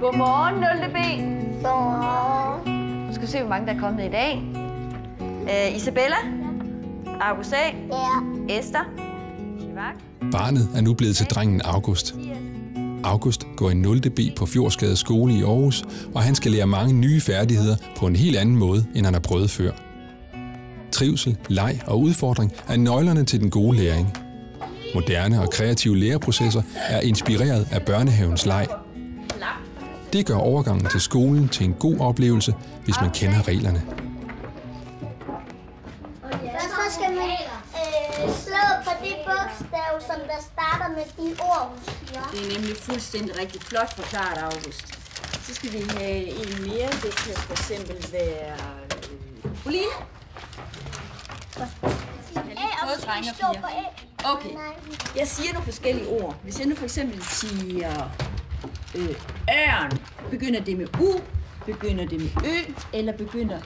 Godmorgen, 0. B. Godmorgen. Nu skal vi se, hvor mange der er kommet i dag. Uh, Isabella. August A. Ja. Esther. Chivak. Barnet er nu blevet til drengen August. August går i 0. B på Fjordsgade skole i Aarhus, og han skal lære mange nye færdigheder på en helt anden måde, end han har prøvet før. Trivsel, leg og udfordring er nøglerne til den gode læring. Moderne og kreative læreprocesser er inspireret af børnehavens leg. Det gør overgangen til skolen til en god oplevelse, hvis man kender reglerne. Så skal man øh, slå på det bogstav, som der starter med de ord, hun siger. Det er nemlig fuldstændig rigtig flot forklaret, August. Så skal vi have en mere. Det kan for eksempel være... Øh, og A. Okay. Jeg siger nogle forskellige ord. Hvis jeg nu for eksempel siger... Øh, ørn. Begynder det med U, begynder det med Ø, eller begynder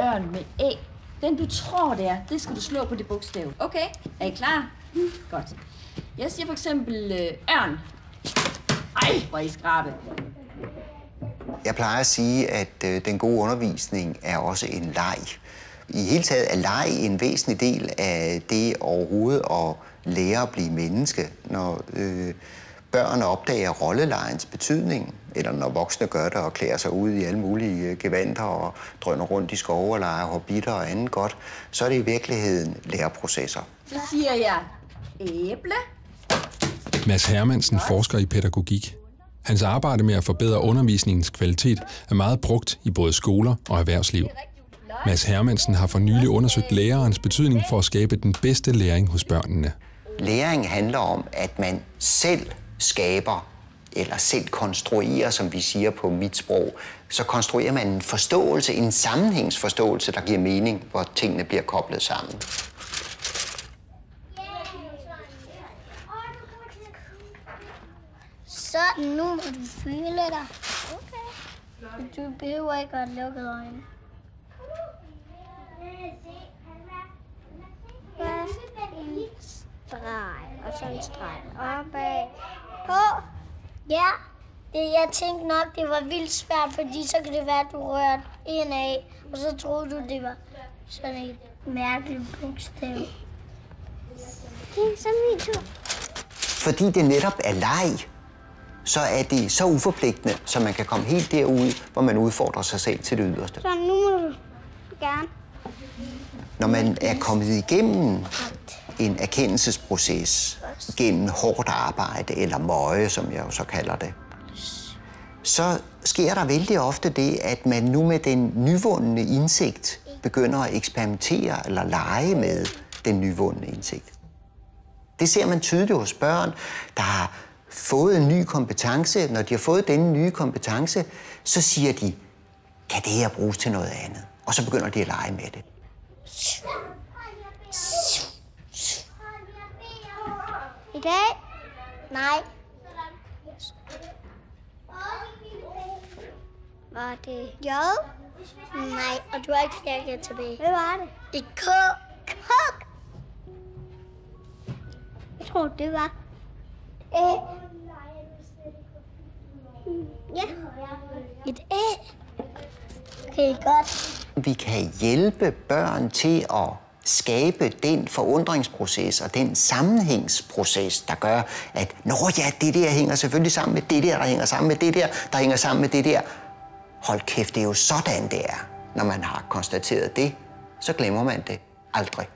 ørn med Æ. Den du tror det er, det skal du slå på det bogstav. Okay, er I klar? Godt. Jeg siger for eksempel øh, ørn. Ej, hvor I skrabe. Jeg plejer at sige, at øh, den gode undervisning er også en leg. I hele taget er leg en væsentlig del af det overhovedet at lære at blive menneske. Når øh, børn opdager rollelegens betydning, eller når voksne gør det og klæder sig ud i alle mulige øh, gevanter og drøner rundt i skove og leger hobbiter og andet godt, så er det i virkeligheden læreprocesser. Så siger jeg æble. Mads Hermansen forsker i pædagogik. Hans arbejde med at forbedre undervisningens kvalitet er meget brugt i både skoler og erhvervsliv. Mads Hermansen har for nylig undersøgt lærerens betydning for at skabe den bedste læring hos børnene. Læring handler om, at man selv skaber eller selv konstruerer, som vi siger på mit sprog, så konstruerer man en forståelse, en sammenhængsforståelse, der giver mening, hvor tingene bliver koblet sammen. Så nu må du føle dig. Okay. Du behøver ikke at lukke øjnene. Først en streg, og så en streg opad. På. Ja, det, jeg tænkte nok, det var vildt svært, fordi så kan det være, at du rørte en af, og så troede du, det var sådan et mærkeligt bogstav. Det er så min tur. Fordi det netop er leg, så er det så uforpligtende, så man kan komme helt derud, hvor man udfordrer sig selv til det yderste. Så nu må du gerne. Når man er kommet igennem en erkendelsesproces, gennem hårdt arbejde, eller møje, som jeg jo så kalder det, så sker der vældig ofte det, at man nu med den nyvundne indsigt begynder at eksperimentere eller lege med den nyvundne indsigt. Det ser man tydeligt hos børn, der har fået en ny kompetence. Når de har fået denne nye kompetence, så siger de, kan det her bruges til noget andet? Og så begynder de at lege med det. Dag? Nej. Var det J? Nej, og du har ikke flere gæt tilbage. Hvad var det? Et K. Kok. Jeg tror, det var Æ. Ja. Et Æ. Okay, godt. Vi kan hjælpe børn til at skabe den forundringsproces og den sammenhængsproces, der gør, at nå ja, det der hænger selvfølgelig sammen med det der, der hænger sammen med det der, der hænger sammen med det der. Hold kæft, det er jo sådan, det er. Når man har konstateret det, så glemmer man det aldrig.